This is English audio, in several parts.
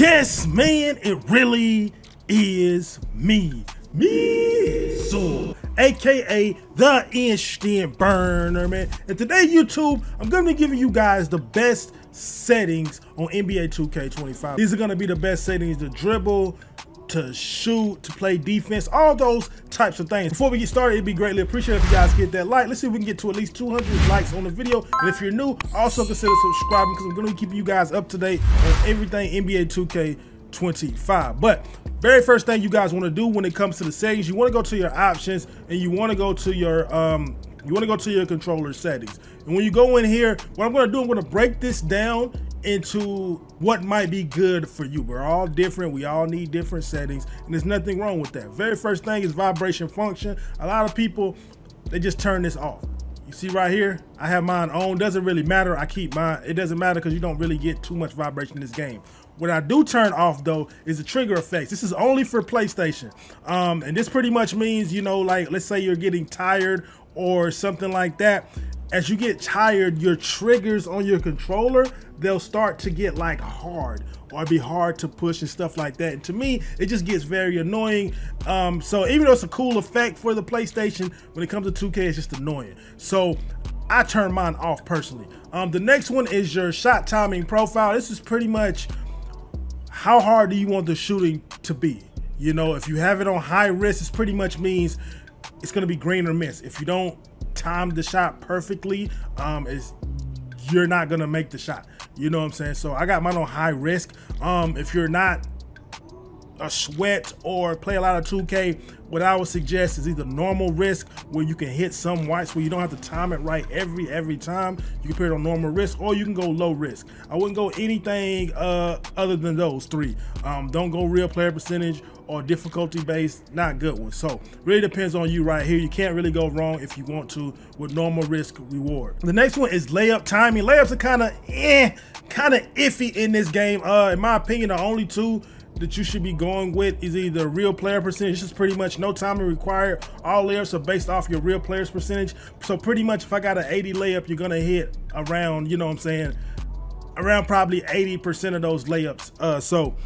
Yes, man, it really is me. Me, so aka the instant burner, man. And today, YouTube, I'm gonna be giving you guys the best settings on NBA 2K25. These are gonna be the best settings to dribble, to shoot, to play defense, all those types of things. Before we get started, it'd be greatly appreciated if you guys get that like. Let's see if we can get to at least 200 likes on the video. And if you're new, also consider subscribing because I'm going to keep you guys up to date on everything NBA 2K25. But very first thing you guys want to do when it comes to the settings, you want to go to your options and you want to go to your um, you want to go to your controller settings. And when you go in here, what I'm going to do, I'm going to break this down into what might be good for you. We're all different. We all need different settings, and there's nothing wrong with that. Very first thing is vibration function. A lot of people, they just turn this off. You see right here, I have mine on. Doesn't really matter. I keep mine. It doesn't matter because you don't really get too much vibration in this game. What I do turn off though is the trigger effects. This is only for PlayStation. Um, and this pretty much means, you know, like let's say you're getting tired or something like that as you get tired, your triggers on your controller, they'll start to get like hard or be hard to push and stuff like that. And to me, it just gets very annoying. Um, so even though it's a cool effect for the PlayStation, when it comes to 2K, it's just annoying. So I turn mine off personally. Um, the next one is your shot timing profile. This is pretty much how hard do you want the shooting to be? You know, if you have it on high risk, it pretty much means it's going to be green or miss. If you don't time the shot perfectly, um, is you're not gonna make the shot. You know what I'm saying? So I got mine on high risk. Um, if you're not a sweat or play a lot of 2K, what I would suggest is either normal risk where you can hit some whites where you don't have to time it right every every time. You can put it on normal risk or you can go low risk. I wouldn't go anything uh, other than those three. Um, don't go real player percentage or difficulty based, not good ones. So really depends on you right here. You can't really go wrong if you want to with normal risk reward. The next one is layup timing. Layups are kind of eh, kind of iffy in this game. Uh, in my opinion, the only two that you should be going with is either real player percentage. Is pretty much no timing required. All layups are based off your real players percentage. So pretty much if I got an 80 layup, you're gonna hit around, you know what I'm saying, around probably 80% of those layups. Uh, so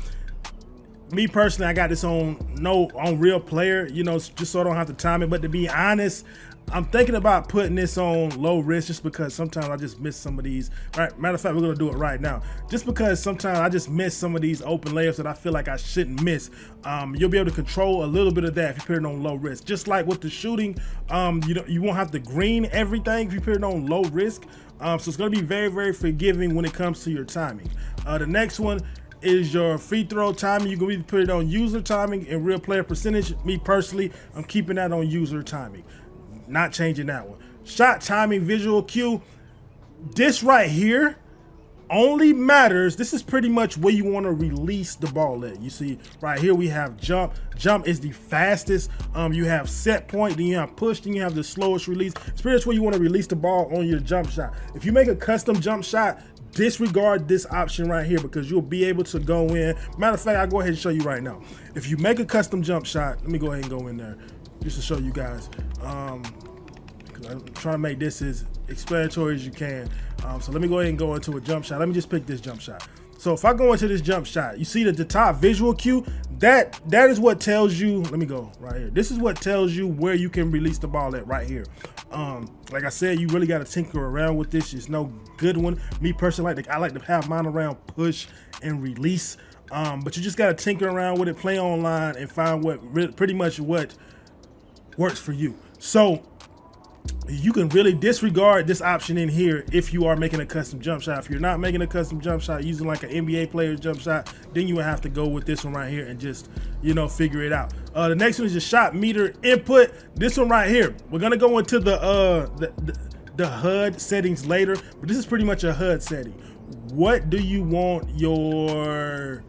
me personally, I got this on no on real player, you know, just so I don't have to time it. But to be honest, I'm thinking about putting this on low risk just because sometimes I just miss some of these. Right, matter of fact, we're gonna do it right now. Just because sometimes I just miss some of these open layups that I feel like I shouldn't miss. Um, you'll be able to control a little bit of that if you put it on low risk. Just like with the shooting, um, you you won't have to green everything if you put it on low risk. Um, so it's gonna be very very forgiving when it comes to your timing. Uh, the next one is your free throw timing. You can either put it on user timing and real player percentage. Me personally, I'm keeping that on user timing. Not changing that one. Shot timing, visual cue. This right here only matters. This is pretty much where you want to release the ball at. You see right here we have jump. Jump is the fastest. Um, you have set point, then you have push, then you have the slowest release. It's pretty much where you want to release the ball on your jump shot. If you make a custom jump shot, disregard this option right here because you'll be able to go in. Matter of fact, I'll go ahead and show you right now. If you make a custom jump shot, let me go ahead and go in there just to show you guys. Um, I'm trying to make this as explanatory as you can. Um, so let me go ahead and go into a jump shot. Let me just pick this jump shot. So if I go into this jump shot, you see that the top visual cue, that that is what tells you, let me go right here. This is what tells you where you can release the ball at right here. Um, like I said, you really got to tinker around with this. It's no good one. Me personally, like I like to have mine around push and release. Um, but you just got to tinker around with it, play online, and find what pretty much what works for you. So you can really disregard this option in here if you are making a custom jump shot. If you're not making a custom jump shot using like an NBA player's jump shot, then you would have to go with this one right here and just, you know, figure it out. Uh, the next one is your shot meter input. This one right here, we're gonna go into the, uh, the, the, the HUD settings later, but this is pretty much a HUD setting. What do you want your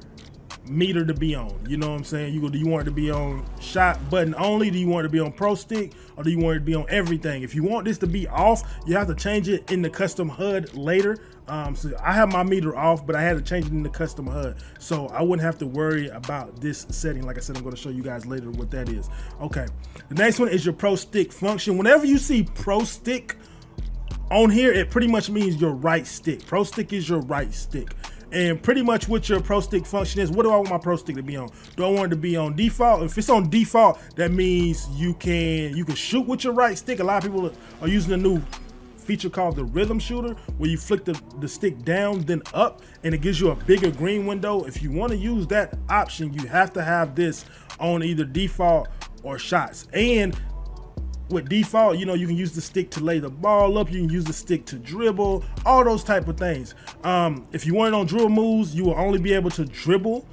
meter to be on. You know what I'm saying? You do you want it to be on shot button only? Do you want it to be on pro stick or do you want it to be on everything? If you want this to be off, you have to change it in the custom HUD later. Um, so I have my meter off, but I had to change it in the custom HUD. So I wouldn't have to worry about this setting. Like I said, I'm going to show you guys later what that is. Okay. The next one is your pro stick function. Whenever you see pro stick on here, it pretty much means your right stick. Pro stick is your right stick. And pretty much what your pro stick function is, what do I want my pro stick to be on? Do I want it to be on default? If it's on default, that means you can you can shoot with your right stick. A lot of people are using the new feature called the rhythm shooter where you flick the, the stick down then up and it gives you a bigger green window if you want to use that option you have to have this on either default or shots and with default, you know, you can use the stick to lay the ball up. You can use the stick to dribble, all those type of things. Um, if you it on dribble moves, you will only be able to dribble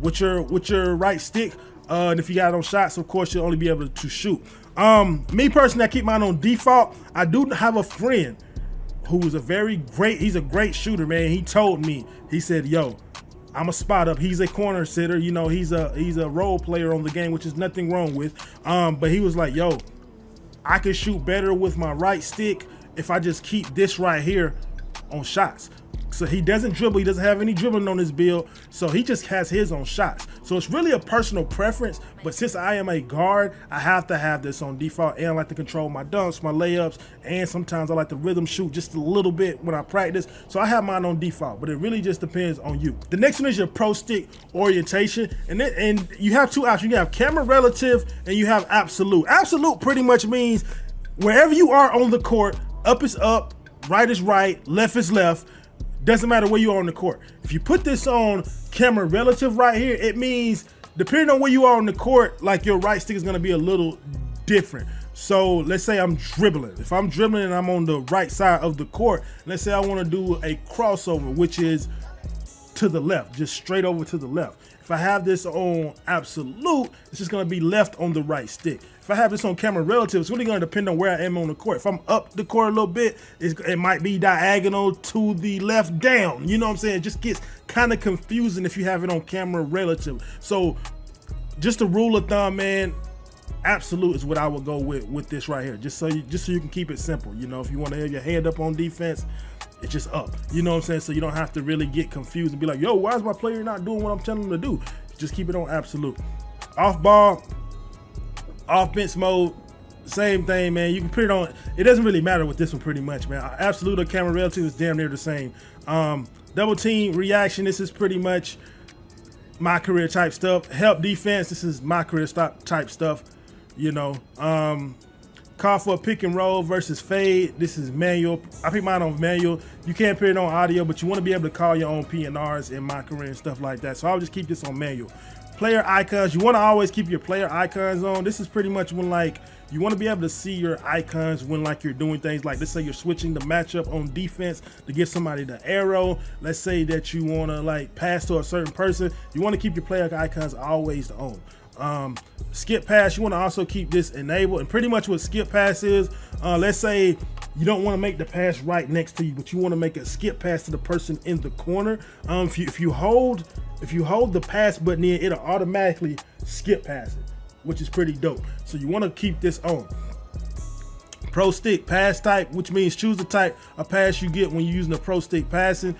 with your with your right stick. Uh, and if you got on shots, of course, you'll only be able to shoot. Um, me personally, I keep mine on default. I do have a friend who is a very great, he's a great shooter, man. He told me, he said, yo, I'm a spot up. He's a corner sitter. You know, he's a he's a role player on the game, which is nothing wrong with. Um, but he was like, yo, I can shoot better with my right stick if I just keep this right here on shots. So he doesn't dribble. He doesn't have any dribbling on his build. So he just has his own shots. So it's really a personal preference. But since I am a guard, I have to have this on default. And I like to control my dunks, my layups, and sometimes I like to rhythm shoot just a little bit when I practice. So I have mine on default. But it really just depends on you. The next one is your pro stick orientation. And, then, and you have two options. You have camera relative and you have absolute. Absolute pretty much means wherever you are on the court, up is up, right is right, left is left doesn't matter where you are on the court. If you put this on camera relative right here, it means depending on where you are on the court, like your right stick is gonna be a little different. So let's say I'm dribbling. If I'm dribbling and I'm on the right side of the court, let's say I wanna do a crossover, which is to the left, just straight over to the left. If I have this on absolute, it's just gonna be left on the right stick. If I have this on camera relative, it's really gonna depend on where I am on the court. If I'm up the court a little bit, it might be diagonal to the left down. You know what I'm saying? It just gets kind of confusing if you have it on camera relative. So just a rule of thumb, man, absolute is what I would go with with this right here. Just so you just so you can keep it simple. You know, if you want to have your hand up on defense, it's just up. You know what I'm saying? So you don't have to really get confused and be like, yo, why is my player not doing what I'm telling him to do? Just keep it on absolute. Off ball, offense mode, same thing, man. You can put it on. It doesn't really matter with this one, pretty much, man. Absolute or camera relative is damn near the same. Um, double team reaction. This is pretty much my career type stuff. Help defense. This is my career stop type stuff. You know, um, call for a pick and roll versus fade. This is manual. I pick mine on manual. You can't put it on audio, but you want to be able to call your own PNRs in my career and stuff like that. So I'll just keep this on manual. Player icons. You want to always keep your player icons on. This is pretty much when like you want to be able to see your icons when like you're doing things like let's say you're switching the matchup on defense to give somebody the arrow. Let's say that you want to like pass to a certain person. You want to keep your player icons always on. Um, skip pass, you want to also keep this enabled. And pretty much what skip pass is, uh, let's say you don't want to make the pass right next to you, but you want to make a skip pass to the person in the corner. Um, if you if you hold if you hold the pass button in, it'll automatically skip pass it, which is pretty dope. So you want to keep this on. Pro stick pass type, which means choose the type of pass you get when you're using the pro stick passing.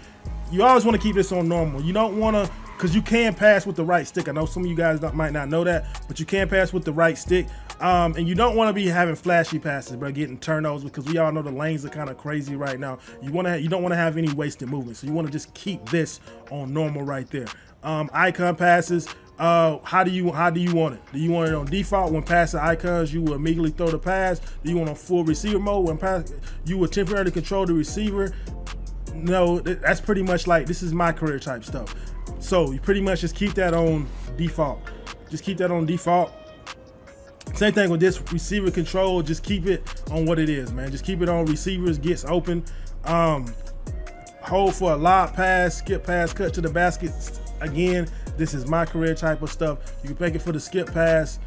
You always want to keep this on normal. You don't want to because you can pass with the right stick. I know some of you guys might not know that, but you can pass with the right stick. Um, and you don't want to be having flashy passes, but getting turnovers because we all know the lanes are kind of crazy right now. You want to, you don't want to have any wasted movement, so you want to just keep this on normal right there. Um, icon passes. Uh, how do you how do you want it? Do you want it on default when passing icons? You will immediately throw the pass. Do you want on full receiver mode when pass? You will temporarily control the receiver. No, that's pretty much like this is my career type stuff. So you pretty much just keep that on default. Just keep that on default. Same thing with this receiver control. Just keep it on what it is, man. Just keep it on receivers, gets open. Um, hold for a lob pass, skip pass, cut to the basket. Again, this is my career type of stuff. You can make it for the skip pass,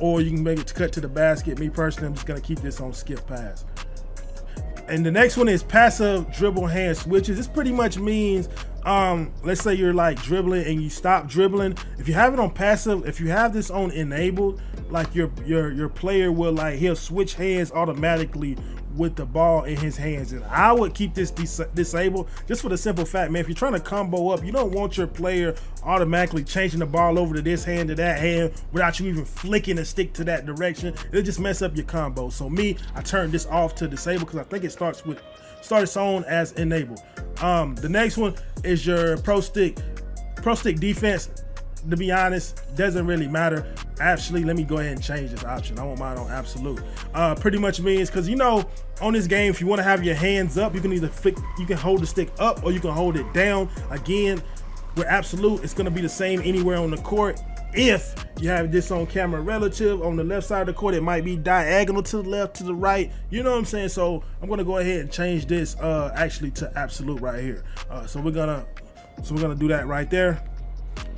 or you can make it to cut to the basket. Me personally, I'm just gonna keep this on skip pass. And the next one is passive dribble hand switches. This pretty much means um let's say you're like dribbling and you stop dribbling. If you have it on passive if you have this on enabled like your your your player will like he'll switch hands automatically with the ball in his hands. And i would keep this dis disabled just for the simple fact man if you're trying to combo up you don't want your player automatically changing the ball over to this hand to that hand without you even flicking a stick to that direction. It'll just mess up your combo. So me i turned this off to disable because i think it starts with start its own as enabled. Um, the next one is your pro stick, pro stick defense. To be honest, doesn't really matter. Actually, let me go ahead and change this option. I want mine on absolute. Uh, pretty much means because you know on this game, if you want to have your hands up, you can either flick, you can hold the stick up or you can hold it down. Again, with absolute, it's gonna be the same anywhere on the court if you have this on camera relative on the left side of the court it might be diagonal to the left to the right. You know what i'm saying? So i'm gonna go ahead and change this uh actually to absolute right here. Uh, so we're gonna so we're gonna do that right there.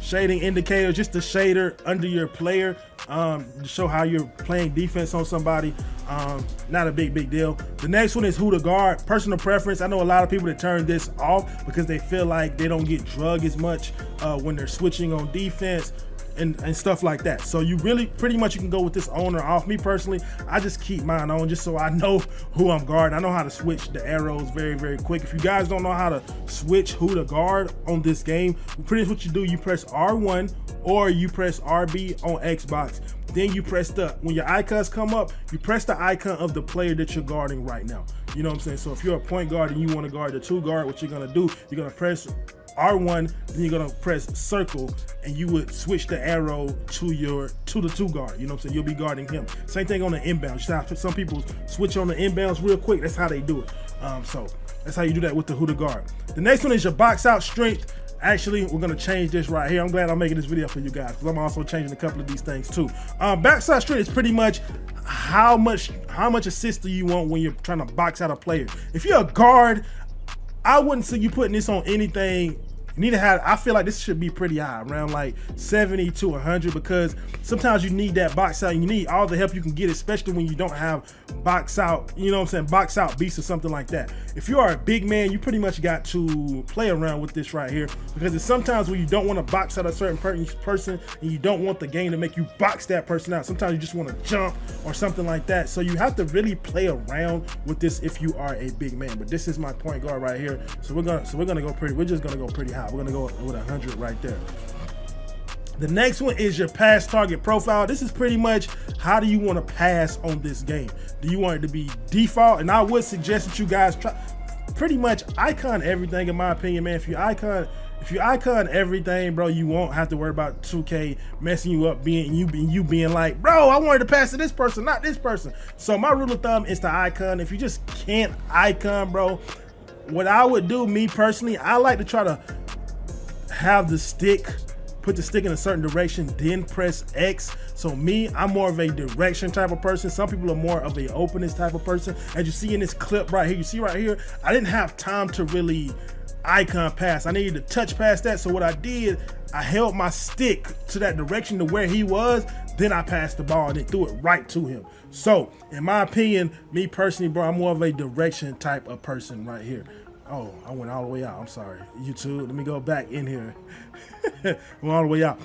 Shading indicator just the shader under your player um, to show how you're playing defense on somebody. Um, not a big big deal. The next one is who to guard. Personal preference. I know a lot of people that turn this off because they feel like they don't get drug as much uh, when they're switching on defense and, and stuff like that. So you really pretty much you can go with this on or off. Me personally, I just keep mine on just so I know who I'm guarding. I know how to switch the arrows very, very quick. If you guys don't know how to switch who to guard on this game, pretty much what you do, you press R1 or you press RB on Xbox. Then you press the, when your icons come up, you press the icon of the player that you're guarding right now. You know what I'm saying? So if you're a point guard and you want to guard the two guard, what you're going to do, you're going to press R1, then you're gonna press circle and you would switch the arrow to your to the two guard. You know what I'm saying? You'll be guarding him. Same thing on the inbound. Some people switch on the inbounds real quick. That's how they do it. Um, so that's how you do that with the who to guard. The next one is your box out strength. Actually, we're gonna change this right here. I'm glad I'm making this video for you guys because I'm also changing a couple of these things too. Um, box out strength is pretty much how much how much assist do you want when you're trying to box out a player. If you're a guard, I wouldn't see you putting this on anything need to have, I feel like this should be pretty high, around like 70 to 100, because sometimes you need that box out. You need all the help you can get, especially when you don't have box out, you know what I'm saying, box out beast or something like that. If you are a big man, you pretty much got to play around with this right here, because it's sometimes when you don't want to box out a certain person and you don't want the game to make you box that person out. Sometimes you just want to jump or something like that. So you have to really play around with this if you are a big man. But this is my point guard right here. So we're gonna so we're gonna go pretty, we're just gonna go pretty high. We're gonna go with 100 right there. The next one is your pass target profile. This is pretty much how do you want to pass on this game? Do you want it to be default? And I would suggest that you guys try pretty much icon everything in my opinion, man. If you icon if you icon everything, bro, you won't have to worry about 2K messing you up, being you being you being like, bro, I wanted to pass to this person, not this person. So my rule of thumb is to icon. If you just can't icon, bro, what I would do, me personally, I like to try to have the stick, put the stick in a certain direction, then press X. So me, I'm more of a direction type of person. Some people are more of a openness type of person. As you see in this clip right here, you see right here, I didn't have time to really icon pass. I needed to touch past that. So what I did, I held my stick to that direction to where he was. Then I passed the ball and then threw it right to him. So in my opinion, me personally, bro, I'm more of a direction type of person right here. Oh, I went all the way out. I'm sorry. YouTube, let me go back in here. went all the way out.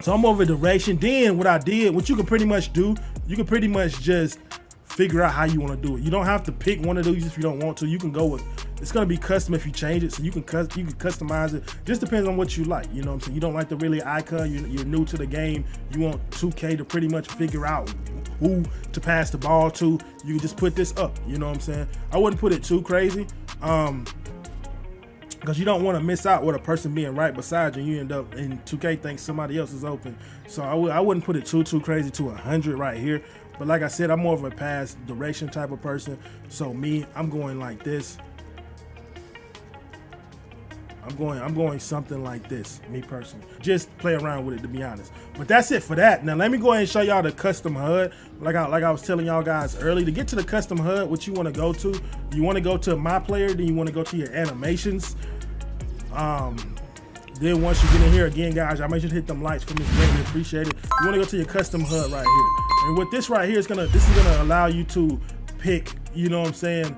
So I'm over direction. Then what I did, what you can pretty much do, you can pretty much just figure out how you want to do it. You don't have to pick one of those if you don't want to. You can go with it's gonna be custom if you change it, so you can you can customize it. Just depends on what you like. You know what I'm saying? You don't like the really icon. You're, you're new to the game. You want 2K to pretty much figure out who to pass the ball to. You can just put this up. You know what I'm saying? I wouldn't put it too crazy. Um, because you don't want to miss out with a person being right beside you. You end up in 2K thinks somebody else is open. So I w- I wouldn't put it too too crazy to 100 right here. But like I said, I'm more of a pass direction type of person. So me, I'm going like this. I'm going I'm going something like this, me personally. Just play around with it to be honest. But that's it for that. Now let me go ahead and show y'all the custom HUD. Like I like I was telling y'all guys early, to get to the custom HUD, what you want to go to, you want to go to my player, then you want to go to your animations. Um then once you get in here again, guys, I make sure to hit them likes for me. Greatly appreciate it. You want to go to your custom HUD right here. And with this right here, it's gonna this is gonna allow you to pick, you know what I'm saying,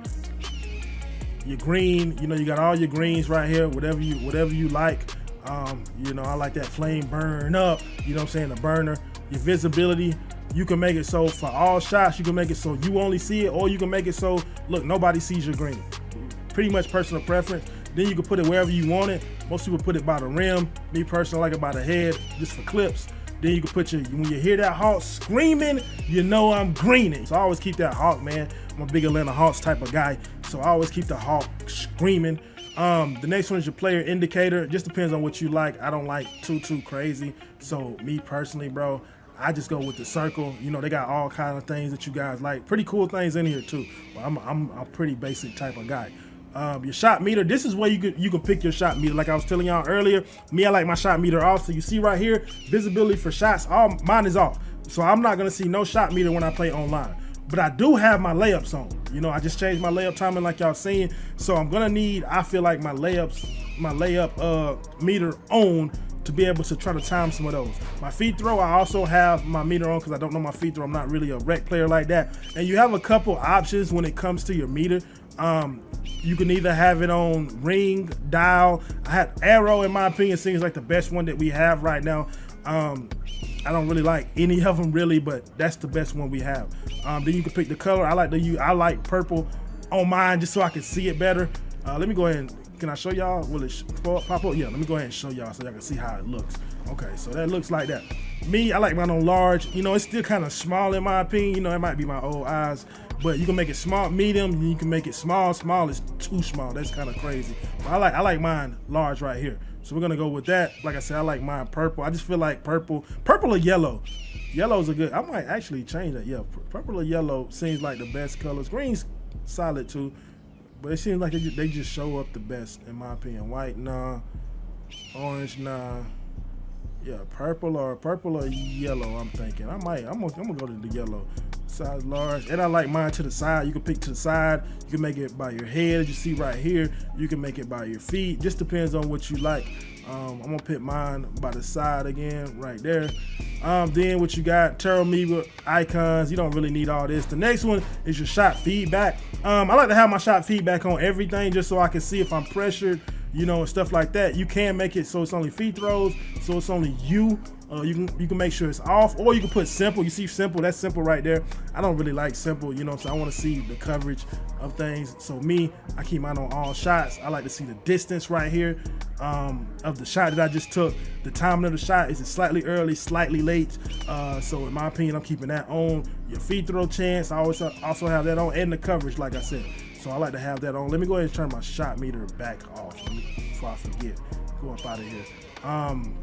your green. You know, you got all your greens right here, whatever you whatever you like. Um, you know, I like that flame burn up. You know I'm saying? The burner. Your visibility, you can make it so for all shots, you can make it so you only see it, or you can make it so look nobody sees your green. Pretty much personal preference. Then you can put it wherever you want it. Most people put it by the rim. Me personally, I like it by the head, just for clips. Then you can put your, when you hear that hawk screaming, you know I'm greening. So I always keep that hawk, man, I'm a big Atlanta Hawks type of guy, so I always keep the Hawk screaming. Um, the next one is your player indicator. Just depends on what you like. I don't like too too crazy. So me personally, bro, I just go with the circle. You know, they got all kind of things that you guys like. Pretty cool things in here too. But I'm I'm a pretty basic type of guy. Um, your shot meter. This is where you can you can pick your shot meter. Like I was telling y'all earlier, me I like my shot meter off. So you see right here, visibility for shots. All mine is off. So I'm not gonna see no shot meter when I play online. But I do have my layups on. You know, I just changed my layup timing like y'all seen. So I'm gonna need, I feel like my layups, my layup uh meter on to be able to try to time some of those. My feed throw, I also have my meter on because I don't know my feed throw. I'm not really a rec player like that. And you have a couple options when it comes to your meter. Um, you can either have it on ring, dial. I had arrow, in my opinion, seems like the best one that we have right now. Um, I don't really like any of them really, but that's the best one we have. Um, then you can pick the color. I like the you. I like purple on mine just so I can see it better. Uh, let me go ahead and can I show y'all? Will it pop up? Yeah, let me go ahead and show y'all so y'all can see how it looks. Okay, so that looks like that. Me, I like mine on large. You know, it's still kind of small in my opinion. You know, it might be my old eyes, but you can make it small, medium. You can make it small. Small is too small. That's kind of crazy. But I like I like mine large right here. So we're gonna go with that. Like I said, I like mine purple. I just feel like purple, purple or yellow. Yellow's a good. I might actually change that. Yeah, purple or yellow seems like the best colors. Green's solid too, but it seems like they just, they just show up the best in my opinion. White, nah. Orange, nah. Yeah, purple or purple or yellow. I'm thinking. I might. I'm gonna, I'm gonna go to the yellow size large. And i like mine to the side. You can pick to the side. You can make it by your head as you see right here. You can make it by your feet. Just depends on what you like. Um, i'm gonna pick mine by the side again right there. Um, then what you got Terramoeba icons. You don't really need all this. The next one is your shot feedback. Um, i like to have my shot feedback on everything just so i can see if i'm pressured you know, and stuff like that. You can make it so it's only free throws, so it's only you. Uh, you can you can make sure it's off, or you can put simple. You see simple, that's simple right there. I don't really like simple, you know, so I want to see the coverage of things. So me, I keep mine on all shots. I like to see the distance right here um, of the shot that I just took. The timing of the shot is it slightly early, slightly late. Uh, so in my opinion, I'm keeping that on. Your free throw chance, I always also have that on, and the coverage, like I said. So I like to have that on. Let me go ahead and turn my shot meter back off before I forget. Go up out of here. Um,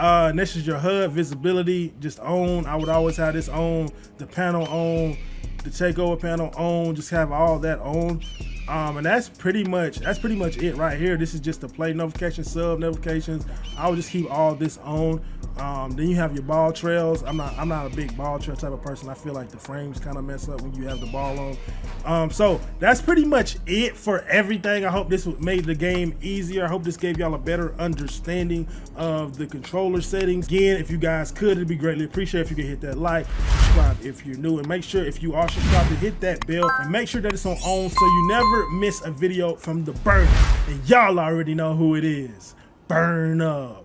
uh, next is your HUD visibility, just on. I would always have this on, the panel on, the takeover panel on, just have all that on. Um, and that's pretty much that's pretty much it right here. This is just the play notification, sub notifications. I will just keep all this on. Um, then you have your ball trails. I'm not I'm not a big ball trail type of person. I feel like the frames kind of mess up when you have the ball on. Um, so that's pretty much it for everything. I hope this made the game easier. I hope this gave y'all a better understanding of the controller settings. Again, if you guys could, it'd be greatly appreciated if you could hit that like, subscribe if you're new, and make sure if you are subscribed to hit that bell and make sure that it's on on so you never miss a video from the burn. And y'all already know who it is. Burn up.